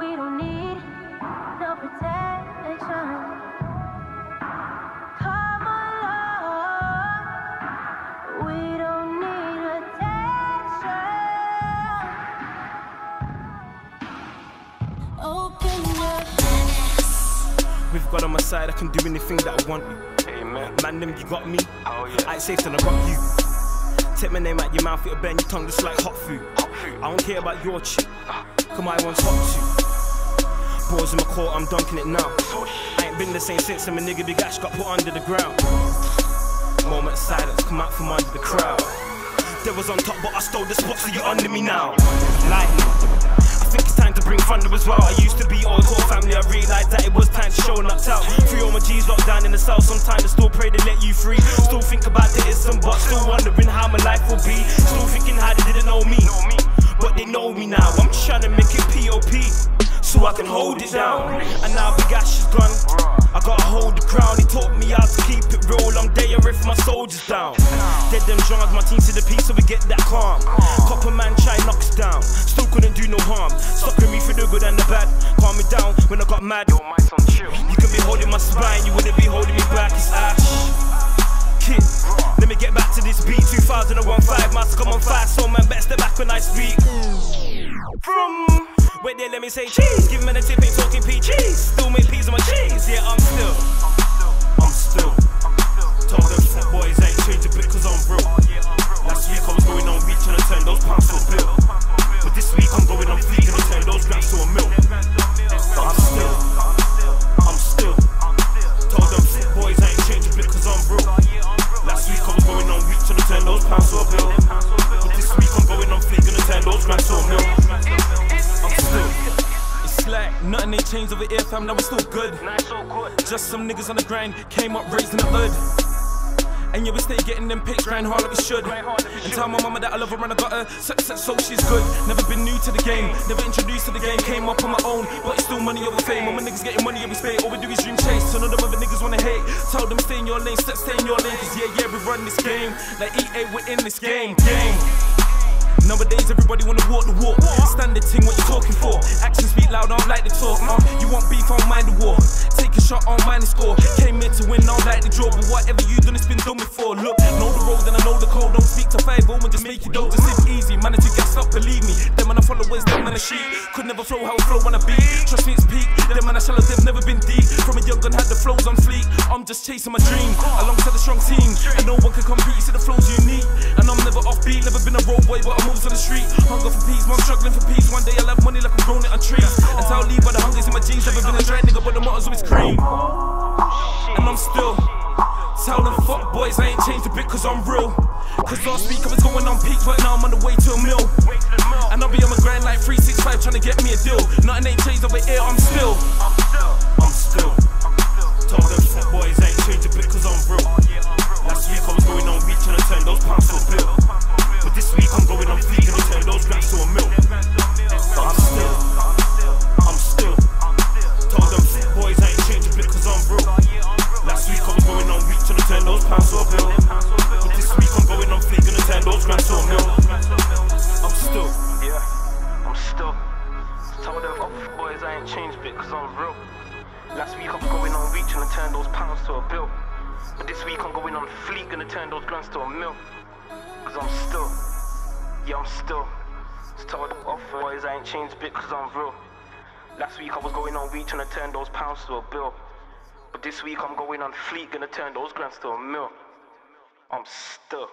We don't need no protection. Come along, we don't need attention. Open your hands. With God on my side, I can do anything that I want. Amen. Man, them, you got me. Oh, yeah. I ain't safe I rock you. Take my name out your mouth, it'll burn your tongue just like hot food. Hot food. I don't care about your chip. Ah. come on, I want top two. Balls in my court, I'm dunking it now. I ain't been the same since I'm nigga big ash got put under the ground. Moment of silence, come out from under the crowd. There was on top, but I stole the spot, so you're under me now. Lightning. Think it's time to bring thunder as well. I used to be all core family, I realized that it was time to show nuts out. Free all my G's locked down in the south, sometimes I still pray they let you free. Still think about the ifs and buts, still wondering how my life will be. Still thinking how they didn't know me, but they know me now. Can hold it down. And now Big Ash is gone, I gotta hold the crown. He taught me how to keep it real. I'm there if my soldiers down. Dead them drums, my team to the peace, so we get that calm. Copper man try knocks down, still couldn't do no harm. Stopping me through the good and the bad, calm me down when I got mad. Yo, my son, chill. You can be holding my spine, you wouldn't be holding me back. It's Ash. Kid, let me get back to this beat. 2015, must come on fast, so man, better step back when I speak. From wait there, let me say cheese. Give me the tip, ain't talking PGs. Still make peas on my cheese. Yeah, I'm still, I'm still. Told them boys ain't changed a bit cause I'm real. Last week I was going on reach and I turned those pounds to a bill. But this week I'm going on fleek and I turn those grams to a mill. I'm still, I'm still. Told them boys ain't changed a bit I'm real. Last week I was going on reach and I turned those pounds to a bill. But this week I'm going on fleek I turn those grams to a mill. Nothing ain't changed over here, fam. Now we still good. Nice, so good. Just some niggas on the grind came up raising the hood. And yeah, we stay getting them pics, grind hard like we should. And tell my mama that I love her and I got her success, so she's good. Never been new to the game, never introduced to the game. Came up on my own, but it's still money over fame. All my niggas getting money every spade. All we do is dream chase. So none of the other niggas wanna hate. Tell them stay in your lane, step stay in your lane. Cause yeah, yeah, we run this game. Like EA, we're in this game. Game. Nowadays, everybody wanna walk the walk. Standard ting, what you talking for? Actions speak loud, I don't like the talk. Uh, you want beef, I don't mind the war. Take a shot, I don't mind the score. Came here to win, I don't like the draw. But whatever you done, it's been done before. Look, know the road and I know the code. Don't speak to five, woman, just make it dope, just live easy. Manage to gas up, believe me. Them man, I followers, them man, a sheep. Could never flow how I flow when I beat. Trust me, it's peak. Them man, I shallow, they've never been deep. From a young gun, had the flows on fleek. I'm just chasing my dream alongside a strong team. And no one can compete, you see the flows boy, but I'm always on the street. Hunger for peace, man, struggling for peace. One day I'll have money like I'm growing it on trees. And tell leave by the hunger's in my jeans. Never been a dread nigga, but the motto's always cream. And I'm still. Tell them fuck boys, I ain't changed a bit cause I'm real. Cause last week I was going on peaks, but now I'm on the way to a mill. And I'll be on my grind like 365 trying to get me a deal. Nothing ain't changed over here, I'm still. And those pounds to a bill. But this week I'm going on fleek and I turn those grams to a mill. Cause I'm still. Yeah, I'm still. Told them off boys I ain't changed bit cause I'm real. Last week I was going on reach and I turned those pounds to a bill. But this week I'm going on fleek and I turn those grams to a mill. I'm still.